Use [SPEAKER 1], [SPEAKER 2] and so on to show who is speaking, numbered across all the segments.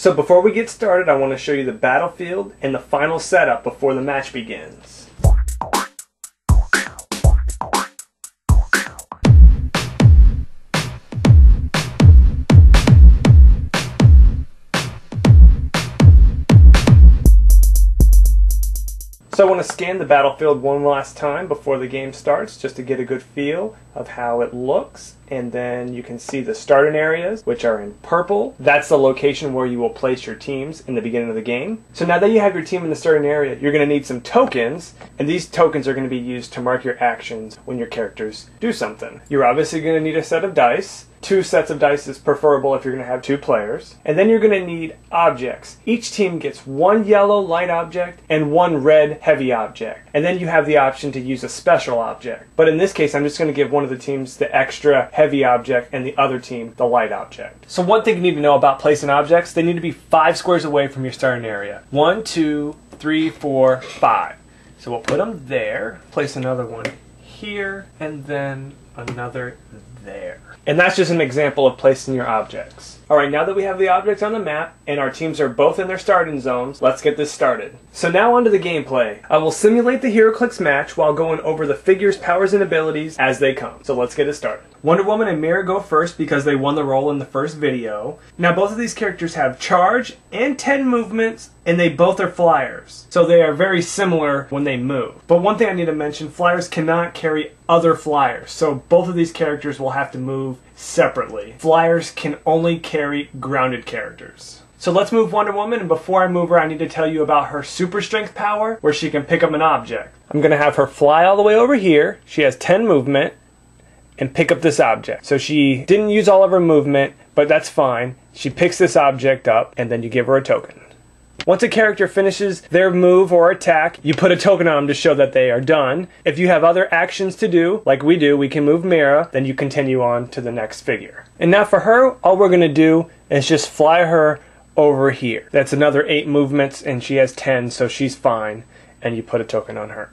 [SPEAKER 1] So before we get started, I want to show you the battlefield and the final setup before the match begins. So I want to scan the battlefield one last time before the game starts just to get a good feel of how it looks and then you can see the starting areas which are in purple. That's the location where you will place your teams in the beginning of the game. So now that you have your team in the starting area, you're going to need some tokens and these tokens are going to be used to mark your actions when your characters do something. You're obviously going to need a set of dice Two sets of dice is preferable if you're going to have two players. And then you're going to need objects. Each team gets one yellow light object and one red heavy object. And then you have the option to use a special object. But in this case, I'm just going to give one of the teams the extra heavy object and the other team the light object. So one thing you need to know about placing objects, they need to be five squares away from your starting area. One, two, three, four, five. So we'll put them there, place another one here, and then another there. And that's just an example of placing your objects. Alright, now that we have the objects on the map and our teams are both in their starting zones, let's get this started. So now onto the gameplay. I will simulate the HeroClix match while going over the figures, powers, and abilities as they come. So let's get it started. Wonder Woman and Mera go first because they won the roll in the first video. Now both of these characters have charge and 10 movements and they both are flyers. So they are very similar when they move. But one thing I need to mention, flyers cannot carry other flyers. So both of these characters will have to move separately. Flyers can only carry grounded characters. So let's move Wonder Woman, and before I move her, I need to tell you about her super strength power, where she can pick up an object. I'm to have her fly all the way over here. She has 10 movement, and pick up this object. So she didn't use all of her movement, but that's fine. She picks this object up, and then you give her a token. Once a character finishes their move or attack, you put a token on them to show that they are done. If you have other actions to do, like we do, we can move Mera, then you continue on to the next figure. And now for her, all we're going to do is just fly her over here. That's another 8 movements, and she has 10, so she's fine, and you put a token on her.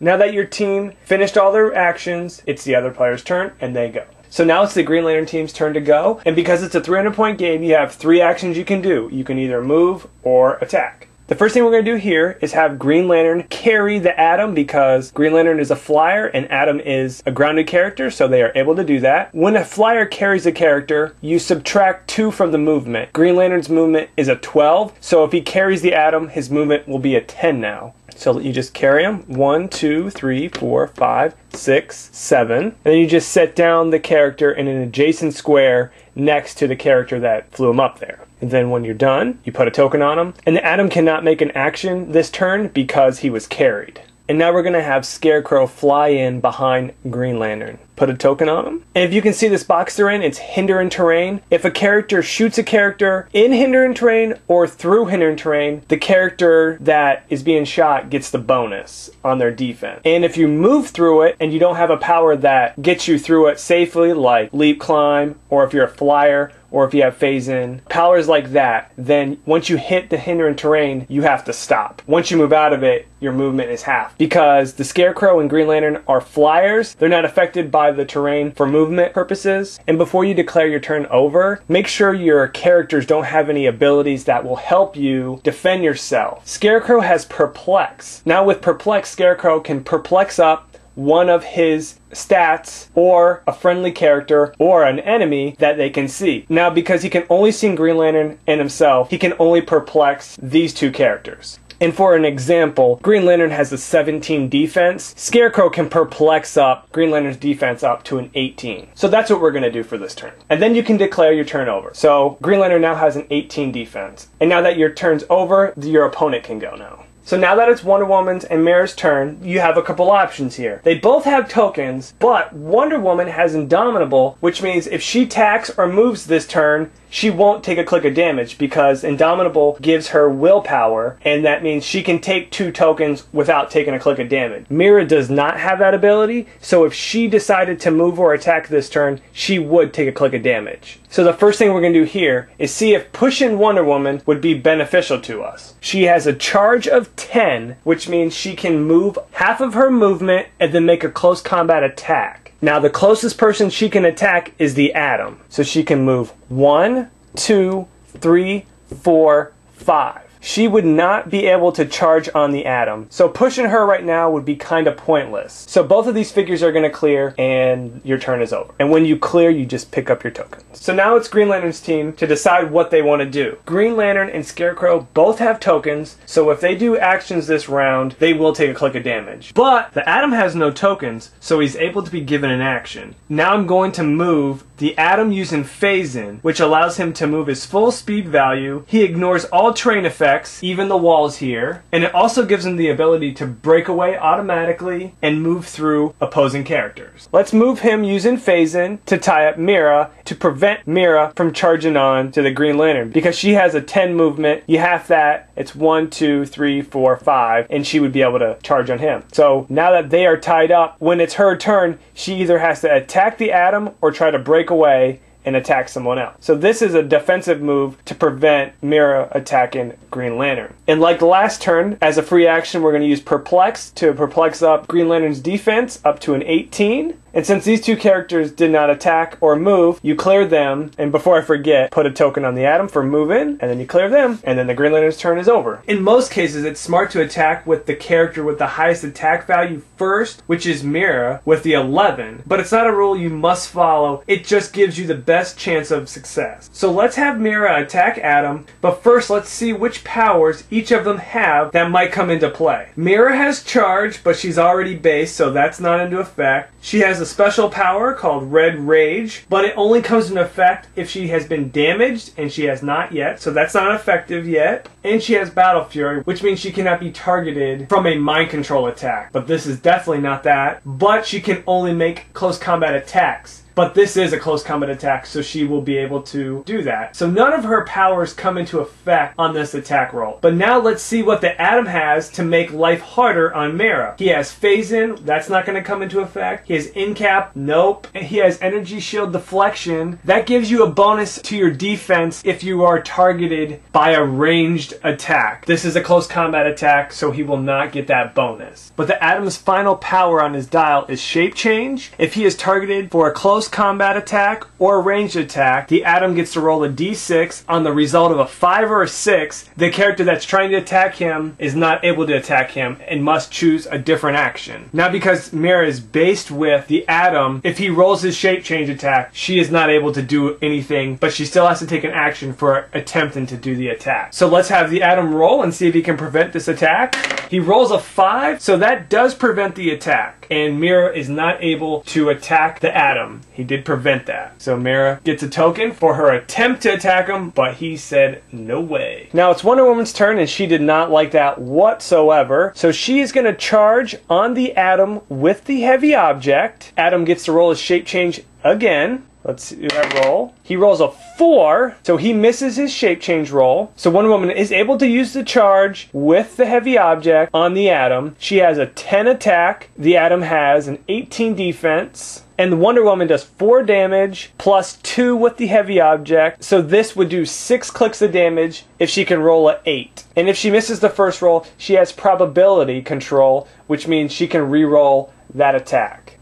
[SPEAKER 1] Now that your team finished all their actions, it's the other player's turn, and they go. So now it's the Green Lantern team's turn to go, and because it's a 300 point game, you have three actions you can do. You can either move or attack. The first thing we're going to do here is have Green Lantern carry the Atom because Green Lantern is a flyer and Atom is a grounded character, so they are able to do that. When a flyer carries a character, you subtract 2 from the movement. Green Lantern's movement is a 12, so if he carries the Atom, his movement will be a 10 now. So you just carry them one, two, three, four, five, six, seven. And then you just set down the character in an adjacent square next to the character that flew him up there. And then when you're done, you put a token on him. And the Atom cannot make an action this turn because he was carried. And now we're going to have Scarecrow fly in behind Green Lantern. Put a token on him. And if you can see this box they're in, it's hindering terrain. If a character shoots a character in hindering terrain or through hindering terrain, the character that is being shot gets the bonus on their defense. And if you move through it and you don't have a power that gets you through it safely, like leap climb, or if you're a flyer, or if you have phase in, powers like that, then once you hit the hindering terrain, you have to stop. Once you move out of it, your movement is half. Because the Scarecrow and Green Lantern are flyers, they're not affected by the terrain for movement purposes. And before you declare your turn over, make sure your characters don't have any abilities that will help you defend yourself. Scarecrow has Perplex. Now with Perplex, Scarecrow can perplex up one of his stats or a friendly character or an enemy that they can see. Now, because he can only see Green Lantern and himself, he can only perplex these two characters. And for an example, Green Lantern has a 17 defense. Scarecrow can perplex up Green Lantern's defense up to an 18. So that's what we're going to do for this turn. And then you can declare your turn over. So Green Lantern now has an 18 defense. And now that your turn's over, your opponent can go now. So now that it's Wonder Woman's and Mera's turn, you have a couple options here. They both have tokens, but Wonder Woman has Indomitable, which means if she attacks or moves this turn, she won't take a click of damage because Indomitable gives her willpower, and that means she can take two tokens without taking a click of damage. Mera does not have that ability, so if she decided to move or attack this turn, she would take a click of damage. So the first thing we're going to do here is see if pushing Wonder Woman would be beneficial to us. She has a charge of 10, which means she can move half of her movement and then make a close combat attack. Now the closest person she can attack is the atom. So she can move one, two, three, four, five she would not be able to charge on the Atom. So pushing her right now would be kind of pointless. So both of these figures are going to clear and your turn is over. And when you clear, you just pick up your tokens. So now it's Green Lantern's team to decide what they want to do. Green Lantern and Scarecrow both have tokens, so if they do actions this round, they will take a click of damage. But the Atom has no tokens, so he's able to be given an action. Now I'm going to move the Atom using Phase In, which allows him to move his full speed value. He ignores all terrain effects, even the walls here, and it also gives him the ability to break away automatically and move through opposing characters. Let's move him using Phase In to tie up Mera to prevent Mera from charging on to the Green Lantern because she has a 10 movement. You have that, it's 1, 2, 3, 4, 5, and she would be able to charge on him. So now that they are tied up, when it's her turn, she either has to attack the Atom or try to break away and attack someone else. So this is a defensive move to prevent Mera attacking Green Lantern. And like last turn, as a free action, we're going to use Perplex to perplex up Green Lantern's defense up to an 18. And since these two characters did not attack or move, you clear them, and before I forget, put a token on the Atom for move in, and then you clear them, and then the Green Lantern's turn is over. In most cases, it's smart to attack with the character with the highest attack value first, which is Mera with the 11. But it's not a rule you must follow, it just gives you the best chance of success. So let's have Mera attack Atom, but first let's see which powers each of them have that might come into play. Mera has charge, but she's already base, so that's not into effect. She has a special power called Red Rage, but it only comes into effect if she has been damaged, and she has not yet, so that's not effective yet. And she has Battle Fury, which means she cannot be targeted from a mind control attack, but this is definitely not that. But she can only make close combat attacks. But this is a close combat attack, so she will be able to do that. So none of her powers come into effect on this attack roll. But now let's see what the Atom has to make life harder on Mera. He has Phase In, that's not going to come into effect. He has Incap, nope. He has Energy Shield Deflection. That gives you a bonus to your defense if you are targeted by a ranged attack. This is a close combat attack, so he will not get that bonus. But the Atom's final power on his dial is Shape Change. If he is targeted for a close combat attack or ranged attack, the Atom gets to roll a d6 on the result of a 5 or a 6. The character that's trying to attack him is not able to attack him and must choose a different action. Now, because Mera is based with the Atom, if he rolls his shape change attack, she is not able to do anything, but she still has to take an action for attempting to do the attack. So let's have the Atom roll and see if he can prevent this attack. He rolls a 5, so that does prevent the attack. And Mera is not able to attack the Atom. Did prevent that. So Mera gets a token for her attempt to attack him, but he said no way. Now it's Wonder Woman's turn, and she did not like that whatsoever. So she is going to charge on the Atom with the heavy object. Atom gets to roll his shape change again. Let's see that roll. He rolls a four, so he misses his shape change roll. So Wonder Woman is able to use the charge with the heavy object on the Atom. She has a 10 attack. The Atom has an 18 defense. And the Wonder Woman does 4 damage plus 2 with the heavy object. So this would do 6 clicks of damage if she can roll a 8. And if she misses the first roll, she has probability control, which means she can re-roll that attack.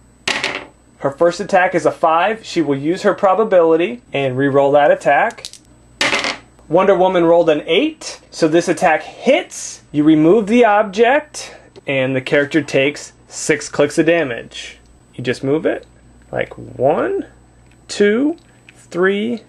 [SPEAKER 1] Her first attack is a 5. She will use her probability and re-roll that attack. Wonder Woman rolled an 8, so this attack hits. You remove the object, and the character takes 6 clicks of damage. You just move it like one, two, three,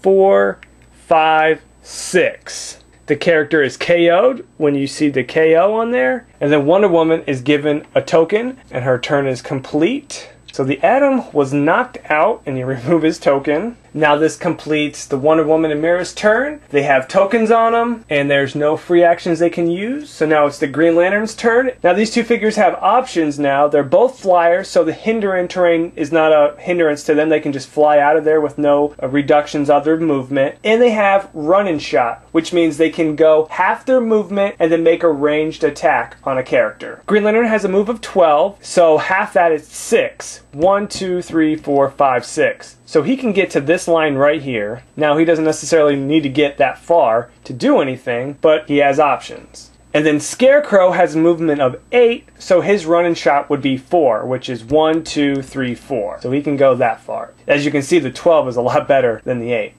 [SPEAKER 1] four, five, six. The character is KO'd when you see the KO on there, and then Wonder Woman is given a token, and her turn is complete. So the Atom was knocked out, and you remove his token. Now this completes the Wonder Woman and Mera's turn. They have tokens on them, and there's no free actions they can use. So now it's the Green Lantern's turn. Now these two figures have options now. They're both flyers, so the hindrance terrain is not a hindrance to them. They can just fly out of there with no uh, reductions of their movement. And they have running shot, which means they can go half their movement and then make a ranged attack on a character. Green Lantern has a move of 12, so half that is 6. 1, 2, 3, 4, 5, 6. So he can get to this line right here. Now he doesn't necessarily need to get that far to do anything, but he has options. And then Scarecrow has a movement of 8, so his running shot would be 4, which is 1, 2, 3, 4. So he can go that far. As you can see, the 12 is a lot better than the 8.